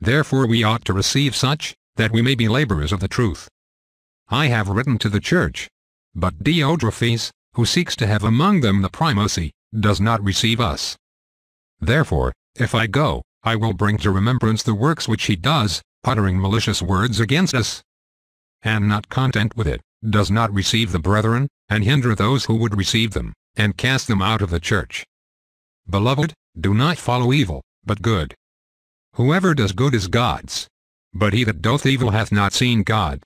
therefore we ought to receive such, that we may be laborers of the truth. I have written to the church. But Diotrephes, who seeks to have among them the primacy, does not receive us. Therefore, if I go, I will bring to remembrance the works which he does, uttering malicious words against us. And not content with it, does not receive the brethren, and hinder those who would receive them, and cast them out of the church. Beloved, do not follow evil, but good. Whoever does good is God's. But he that doth evil hath not seen God.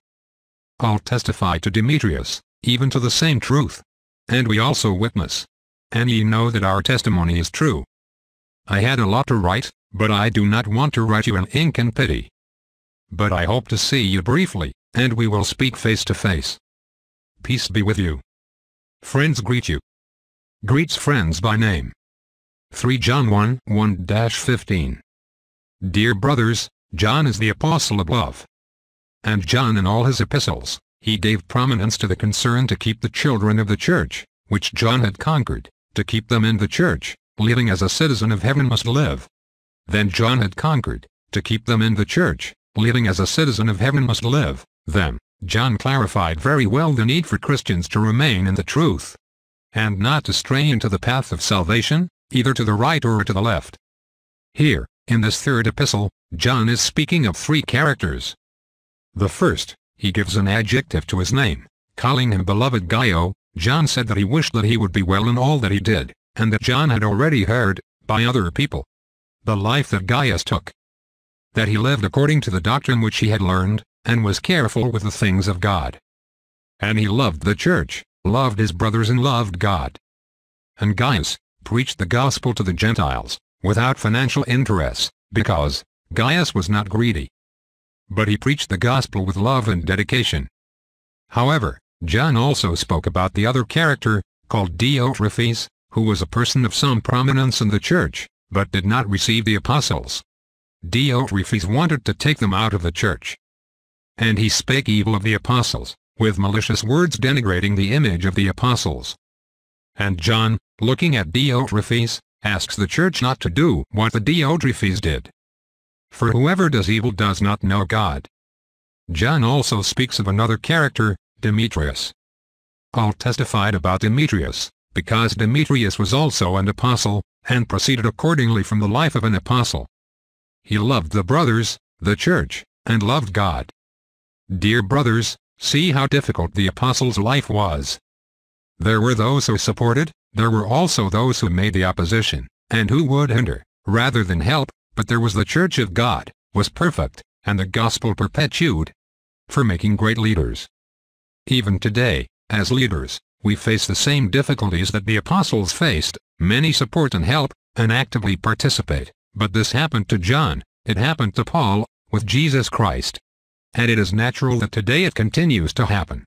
All testify to Demetrius, even to the same truth. And we also witness. And ye know that our testimony is true. I had a lot to write, but I do not want to write you in ink and pity. But I hope to see you briefly, and we will speak face to face. Peace be with you. Friends greet you. Greets friends by name. 3 John 1 1-15 Dear brothers, John is the apostle of love. And John in all his epistles, he gave prominence to the concern to keep the children of the church, which John had conquered, to keep them in the church, living as a citizen of heaven must live. Then John had conquered, to keep them in the church, living as a citizen of heaven must live. Then, John clarified very well the need for Christians to remain in the truth, and not to stray into the path of salvation, either to the right or to the left. Here, in this third epistle, John is speaking of three characters. The first, he gives an adjective to his name, calling him beloved Gaio. John said that he wished that he would be well in all that he did, and that John had already heard, by other people, the life that Gaius took. That he lived according to the doctrine which he had learned, and was careful with the things of God. And he loved the church, loved his brothers and loved God. And Gaius preached the gospel to the Gentiles, without financial interests, because Gaius was not greedy. But he preached the gospel with love and dedication. However, John also spoke about the other character, called Diotrephes, who was a person of some prominence in the church, but did not receive the apostles. Diotrephes wanted to take them out of the church. And he spake evil of the apostles, with malicious words denigrating the image of the apostles. And John, looking at Diotrephes, asks the church not to do what the Diotrephes did. For whoever does evil does not know God. John also speaks of another character, Demetrius. Paul testified about Demetrius, because Demetrius was also an apostle, and proceeded accordingly from the life of an apostle. He loved the brothers, the church, and loved God. Dear brothers, see how difficult the apostle's life was. There were those who supported, there were also those who made the opposition, and who would hinder, rather than help, but there was the Church of God, was perfect, and the gospel perpetued. For making great leaders. Even today, as leaders, we face the same difficulties that the apostles faced, many support and help, and actively participate, but this happened to John, it happened to Paul, with Jesus Christ. And it is natural that today it continues to happen.